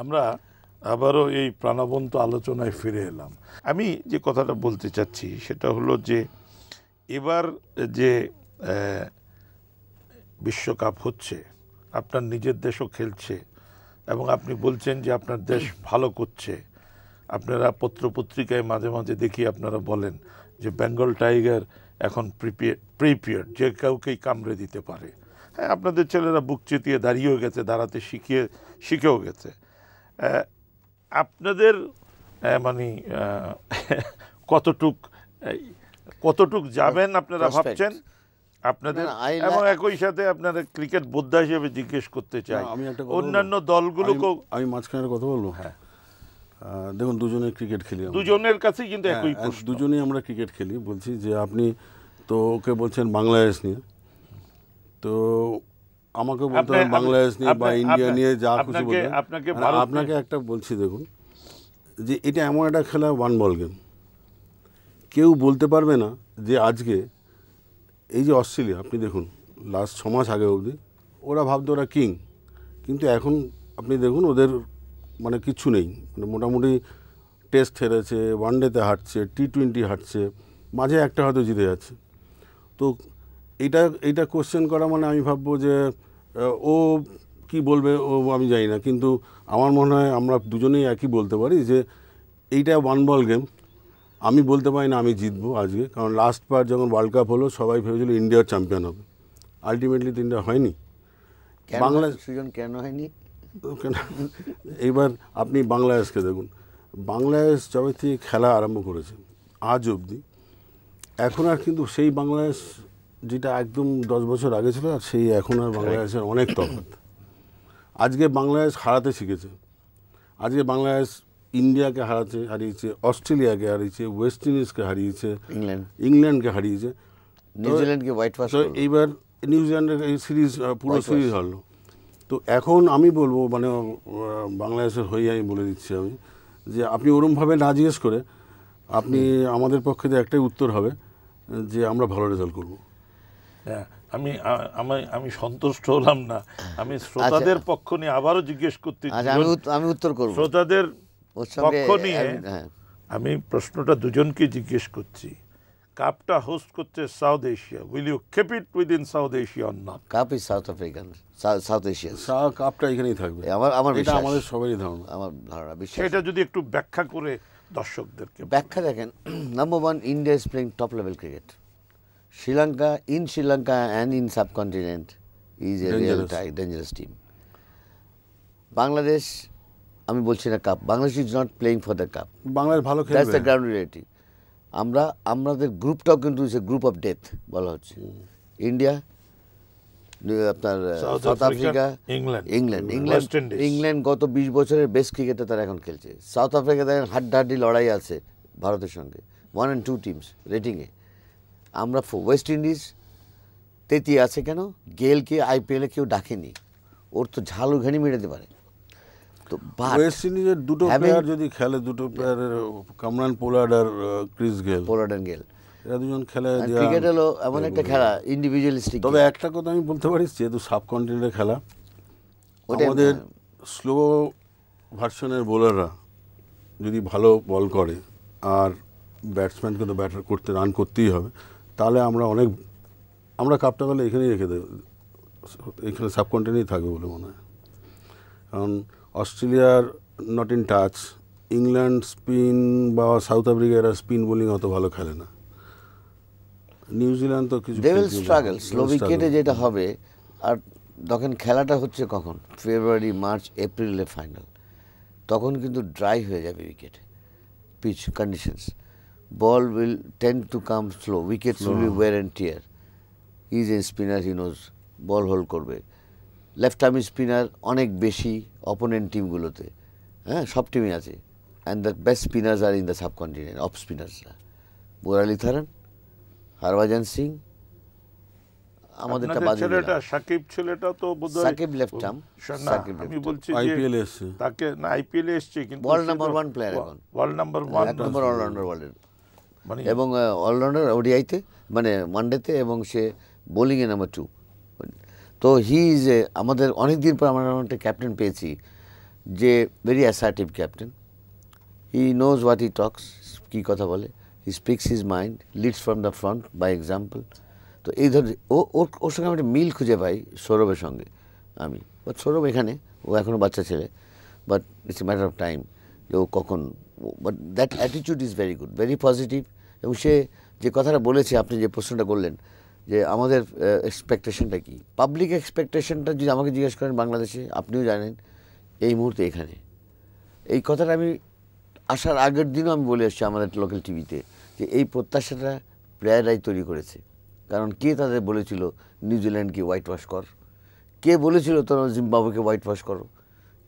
আমরা আবারও এই প্রাণবন্ত আলোচনায় ফিরে এলাম। আমি যে কথাটা বলতে চাচ্ছি সেটা হলো যে এবার যে বিশ্বকাপ হচ্ছে, আপনার নিজের দেশও খেলছে এবং আপনি বলছেন যে আপনার দেশ ভালো করছে। আপনারা পত্রপত্রিকায় মাঝে মাঝে দেখি আপনারা বলেন যে বেঙ্গল টাইগার এখন প্রিপিয়ার, যে কাউকেই কামড়ে দিতে পারে। হ্যাঁ আপনাদের ছেলেরা বুক চেতিয়ে দাঁড়িয়েও গেছে, দাঁড়াতে শিখিয়ে, শিখেও গেছে। আপনাদের মানে কতটুক কতটুক যাবেন আপনারা ভাবছেন? আপনাদের এবং একই সাথে আপনারা ক্রিকেট বোদ্ধা হিসেবে জিজ্ঞেস করতে চাই। আমি একটা অন্যান্য। দলগুলোকেও আমি- মাঝখানে কথা বলব? হ্যাঁ। দেখুন দুজনে ক্রিকেট খেলি দুজনের কাছেই কিন্তু হ্যাঁ, একই দুজনেই আমরা ক্রিকেট খেলি। বলছি যে আপনি তো ওকে বলছেন বাংলাদেশ নিয়ে। তো আমাকে বলতে হবে বাংলাদেশ নিয়ে বা ইন্ডিয়া নিয়ে যা খুশি বলতে আপনাকে আপনাকে একটা বলছি দেখুন যে এটা এমন একটা খেলা ওয়ান বল গেম কেউ বলতে পারবে না যে আজকে এই যে অস্ট্রেলিয়া আপনি দেখুন লাস্ট ছ মাস আগে অবধি ওরা ভাবতো ওরা কিং কিন্তু এখন আপনি দেখুন ওদের মানে কিচ্ছু নেই। মানে মোটামুটি টেস্ট হেরেছে ওয়ান ডেতে হাঁটছে টি টোয়েন্টি হাঁটছে মাঝে একটা হয়তো জিতে যাচ্ছে। তো এটা এইটা কোশ্চেন করা মানে আমি ভাববো যে ও কি বলবে ও আমি জানি না কিন্তু আমার মনে হয় আমরা দুজনেই একই বলতে পারি যে এইটা ওয়ান বল গেম আমি বলতে পারি না আমি জিতবো আজকে কারণ লাস্ট বার যখন ওয়ার্ল্ড কাপ হলো সবাই ভেবেছিল ইন্ডিয়ার চ্যাম্পিয়ন হবে। আলটিমেটলি তো ইন্ডিয়া হয়নি। বাংলাদেশ সুজন কেন হয়নি? কেন? এইবার আপনি বাংলাদেশকে দেখুন। বাংলাদেশ যবে থেকে খেলা আরম্ভ করেছে আজ অবধি। এখন আর কিন্তু সেই বাংলাদেশ যেটা একদম দশ বছর আগে ছিল আর সেই এখন আর বাংলাদেশের অনেক তফাৎ। আজকে বাংলাদেশ হারাতে শিখেছে। আজকে বাংলাদেশ ইন্ডিয়াকে হারাচ্ছে হারিয়েছে অস্ট্রেলিয়াকে হারিয়েছে ওয়েস্ট ইন্ডিজকে হারিয়েছে ইংল্যান্ড ইংল্যান্ডকে হারিয়েছে। নিউজিল্যান্ডকে হোয়াইট ওয়াশ এইবার নিউজিল্যান্ডের এই সিরিজ পুরো সিরিজ হলো তো এখন আমি বলব মানে বাংলাদেশের হয়ে আমি বলে দিচ্ছি আমি যে আপনি ওরমভাবে না জিজ্ঞেস করে আপনি আমাদের পক্ষে একটাই উত্তর হবে যে আমরা ভালো রেজাল্ট করব। হ্যাঁ, আমি আমি আমি সন্তুষ্ট হলাম না। আমি শ্রোতাদের পক্ষ নিয়ে আবারও জিজ্ঞেস করতে আচ্ছা আমি আমি উত্তর করব। শ্রোতাদের পক্ষ নিয়ে আমি- হ্যাঁ। আমি প্রশ্নটা দুজনকে জিজ্ঞেস করছি। কাপটা হোস্ট করছে south Asia will you keep it within south Asia not cup is south African south Asian চা কাপটা এখানেই থাকবে। আমার আমার এটা আমাদের সবারই ধারণা। আমার ধারণা বিশ্বাস। সেটা যদি একটু ব্যাখ্যা করে দর্শকদেরকে ব্যাখ্যা দেখেন। Number one India is playing top level cricket Sri Lanka in Sri Lanka and in subcontinent is a real Dangerous. Dangerous team Bangladesh আমি বলছি না cup Bangladesh is not playing for the cup Bangladesh ভালো that's খেলবে। The ground reality আমরা আমাদের গ্রুপটাও কিন্তু is a group of death বলা হচ্ছে। ইন্ডিয়া আপনার south Africa England England Indies. England গত বিশ বছরের বেস্ট ক্রিকেটে তারা এখন খেলছে। সাউথ আফ্রিকা দেখেন হাড্ডাহাড্ডি লড়াই আছে ভারতের সঙ্গে। ওয়ান অ্যান্ড টু টিমস রেটিংয়ে আমরা ওয়েস্ট ইন্ডিজ তেতি আছে কেন? গেলকে আইপিএলে কেউ ডাকেনি। ওর তো ঝালু ঘানি মেরে দিতে পারে। তো ওয়েস্ট ইন্ডিজের দুটো প্লেয়ার যদি খেলে দুটো প্লেয়ারের Kamran Pollard R Chris Gayle Pollard and Gayle এরা দুজন খেলে ক্রিকেট হলো এমন একটা খেলা ইন্ডিভিজুয়ালিস্টিক তবে একটা কথা আমি বলতে পারি যেহেতু সাবকন্টিনেন্টের খেলা আমাদের স্লো ভার্সনের বোলাররা যদি ভালো বল করে আর ব্যাটসম্যানকে তো ব্যাটার করতে রান করতেই হবে তাহলে আমরা অনেক আমরা কাপটা গেলে এখানেই রেখে দেবো এখানে সাবকন্টিনেন্টেই থাকবে বলে মনে হয়। কারণ অস্ট্রেলিয়ার not in touch England spin বা সাউথ আফ্রিকা এরা স্পিন বোলিং অত ভালো খেলে না। নিউজিল্যান্ড তো কিছু দে উইল স্ট্রাগল স্লো উইকেটে যেটা হবে আর তখন খেলাটা হচ্ছে কখন? ফেব্রুয়ারি মার্চ এপ্রিলে ফাইনাল তখন কিন্তু ড্রাই হয়ে যাবে wicket pitch conditions ball will tend to come slow wickets will be wear and tear is a spinner he knows ball hold করবে। লেফট আর্মি স্পিনার অনেক বেশি অপোনেন্ট টিমগুলোতে হ্যাঁ সব টিমই আছে। And the best spinners are in the subcontinent off স্পিনার্সরা Muralitharan Harbhajan Singh আমাদেরটা বাদ ছেলেটা সাকিব ছেলেটা তো বোধহয় সাকিব left arm, না সাকিব আমি বলছি IPL এসছে। তাকে না আইপিএল এসছে কিন্তু World number one player এখন। ওয়ার্ল্ড নাম্বার ওয়ান এক নম্বর অলরাউন্ডার ওয়ার্ল্ডের এবং অলরাউন্ডার ওডিআইতে মানে ওয়ানডেতে এবং সে বোলিংয়ে নাম্বার টু তো হি ইজ এ আমাদের অনেক দিন পর আমরা একটা ক্যাপ্টেন পেয়েছি, যে very assertive captain he knows what he talks কী কথা বলে he speaks his mind leads from the front by example তো এই ধরনের ও, ওর সঙ্গে আমি একটা মিল খুঁজে পাই সৌরভের সঙ্গে, আমি। বাট সৌরভ এখানে, ও এখনও বাচ্চা ছেলে but it's a matter of time ও কখন but that attitude is very good very positive এবং সে যে কথাটা বলেছে, আপনি যে প্রশ্নটা করলেন, যে আমাদের এক্সপেকটেশনটা কি? পাবলিক এক্সপেকটেশনটা যদি আমাকে জিজ্ঞেস করেন বাংলাদেশে, আপনিও জানেন, এই মুহূর্তে এখানে। এই কথাটা আমি আসার আগের দিনও আমি বলে এসেছি আমাদের লোকাল টিভিতে যে এই প্রত্যাশাটা প্লেয়াররাই তৈরি করেছে। কারণ কে তাদের বলেছিল, নিউজিল্যান্ডকে হোয়াইট ওয়াশ কর? কে বলেছিল তোমরা জিম্বাবুকে হোয়াইট ওয়াশ করো?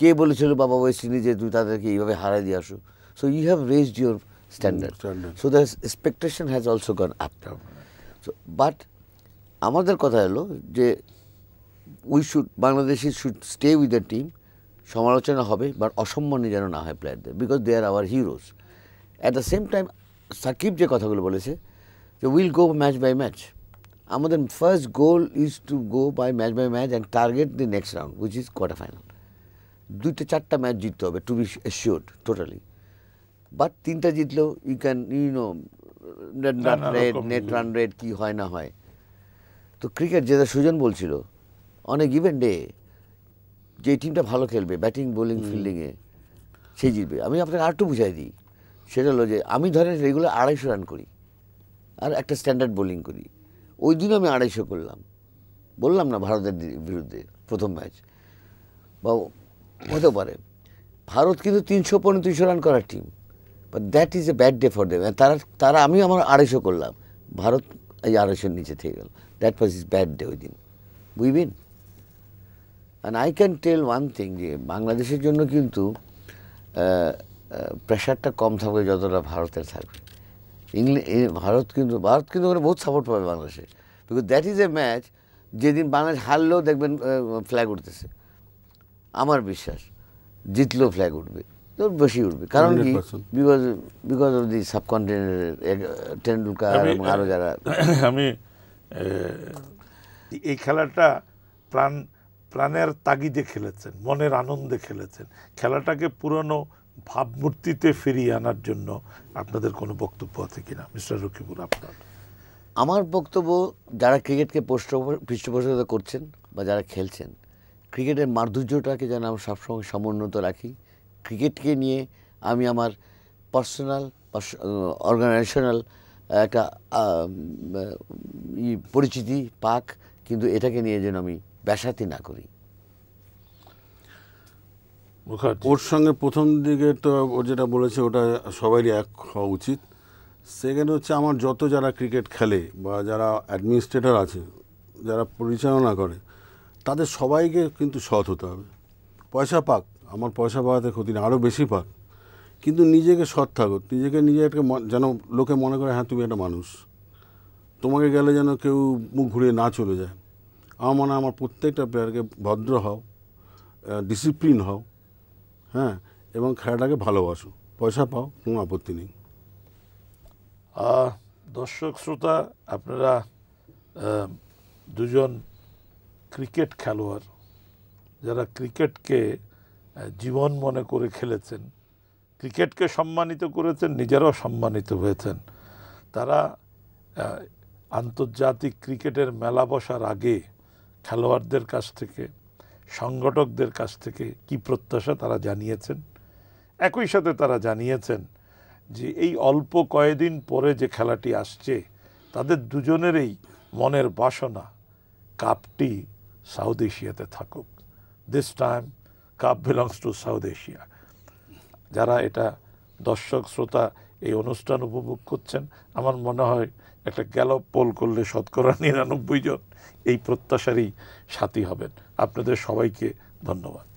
কে বলেছিল বাবা ওয়েস্ট যে তুই তাদেরকে এইভাবে হারাই দিয়ে আসো? So you have raised your standard so the expectation has also gone up so but আমাদের কথা হলো যে we should Bangladeshi should stay with the team সমালোচনা হবে বাট অসম্মানী যেন না হয় প্লেয়ারদের because they are our heroes at the same time Shakib যে কথাগুলো বলেছে যে will go match by match আমাদের first goal is to go by match by match and target the next round which is quarter final দুইটা চারটা match জিততে হবে to be sure totally but তিনটা জিতলেও you can you know net নানা rate net run rate কী হয় না হয়. তো ক্রিকেট যেটা সুজন বলছিল অনেক ইভেন ডে যে টিমটা ভালো খেলবে ব্যাটিং বোলিং ফিল্ডিংয়ে সেই জিতবে। আমি আপনাকে আরেকটু বুঝাই দিই সেটা হলো যে আমি ধরেন রেগুলার আড়াইশো রান করি আর একটা স্ট্যান্ডার্ড বোলিং করি। ওই দিনও আমি আড়াইশো করলাম। বললাম না ভারতের বিরুদ্ধে প্রথম ম্যাচ বা হতে পারে। ভারত কিন্তু তিনশো পঁয়ত্রিশশো রান করার team but that is a bad day for them তারা তারা আমি আমার আড়াইশো করলাম। ভারত এই আড়াইশোর নিচে থেকে গেল। That was is bad day ওই দিন। বুঝবেন and I can tell one thing যে বাংলাদেশের জন্য কিন্তু প্রেশারটা কম থাকবে যতটা ভারতের থাকবে। ইংল্যান্ড ভারত কিন্তু ভারত কিন্তু ওখানে বহুত সাপোর্ট পাবে বাংলাদেশে। Because that is a match যেদিন বাংলাদেশ হারলেও দেখবেন ফ্ল্যাগ উঠতেছে। আমার বিশ্বাস জিতলেও ফ্ল্যাগ উঠবে বেশি উঠবে। কারণ কি? 100% বিকজ বিকজ অফ দি সাবকন্টিনেন্টের টেন্ডুলকার এবং আরও যারা আমি এই খেলাটা প্রাণ প্রাণের তাগিদে খেলেছেন মনের আনন্দে খেলেছেন। খেলাটাকে পুরনো ভাবমূর্তিতে ফিরিয়ে আনার জন্য আপনাদের কোনো বক্তব্য আছে কিনা? মিস্টার রকিবুল আপনার? আমার বক্তব্য যারা ক্রিকেটকে পৃষ্ঠপোষকতা করছেন বা যারা খেলছেন ক্রিকেটের মাধুর্যটাকে যেন আমরা সবসময় সমুন্নত রাখি। ক্রিকেটকে নিয়ে আমি আমার পার্সোনাল অর্গানাইজেশনাল একটা ই পরিচিতি পাক কিন্তু এটাকে নিয়ে যেন আমি ব্যাসাতি না করি। ওর সঙ্গে প্রথম দিকে তো ও যেটা বলেছে ওটা সবারই এক হওয়া উচিত। সেকেন্ড হচ্ছে আমার যত যারা ক্রিকেট খেলে বা যারা অ্যাডমিনিস্ট্রেটর আছে যারা পরিচালনা করে তাদের সবাইকে কিন্তু সৎ হতে হবে। পয়সা পাক, আমার পয়সা পাওয়াতে ক্ষতি নেই আরও বেশি পাক। কিন্তু নিজেকে সৎ থাকো, নিজেকে নিজে একটা যেন লোকে মনে করে হ্যাঁ তুমি একটা মানুষ। তোমাকে গেলে যেন কেউ মুখ ঘুরিয়ে না চলে যায়। আমার মনে হয় আমার প্রত্যেকটা প্লেয়ারকে ভদ্র হও ডিসিপ্লিন হও হ্যাঁ এবং খেলাটাকে ভালোবাসো। পয়সা পাও, কোনো আপত্তি নেই। দর্শক, শ্রোতা, আপনারা দুজন ক্রিকেট খেলোয়াড় যারা ক্রিকেটকে জীবন মনে করে খেলেছেন, ক্রিকেটকে সম্মানিত করেছেন, নিজেরাও সম্মানিত হয়েছেন। তারা আন্তর্জাতিক ক্রিকেটের মেলা বসার আগে খেলোয়াড়দের কাছ থেকে, সংগঠকদের কাছ থেকে কি প্রত্যাশা তারা জানিয়েছেন? একই সাথে তারা জানিয়েছেন যে এই অল্প কয়েকদিন পরে যে খেলাটি আসছে, তাদের দুজনেরই মনের বাসনা, কাপটি সাউথ এশিয়াতে থাকুক। This time cup belongs to south Asia যারা এটা দর্শক, শ্রোতা এই অনুষ্ঠান উপভোগ করছেন, আমার মনে হয় একটা গ্যালপ পোল করলে শতকরা নিরানব্বই জন এই প্রত্যাশারই সাথী হবেন। আপনাদের সবাইকে ধন্যবাদ।